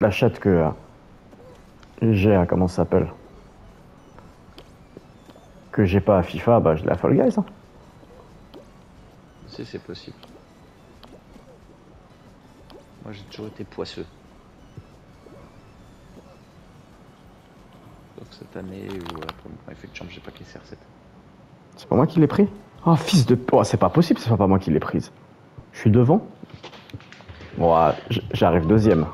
la chatte que euh, j'ai hein, comment ça s'appelle? Que j'ai pas à FIFA, bah je l'ai à Fall Guys. Hein. Si c'est possible. Moi j'ai toujours été poisseux. Sauf cette année où euh, pour effet de chambre j'ai pas caissé R7. C'est pas moi qui l'ai pris Oh ah, fils de... Oh, c'est pas possible, c'est pas moi qui l'ai prise. Je suis devant. Bon, j'arrive deuxième.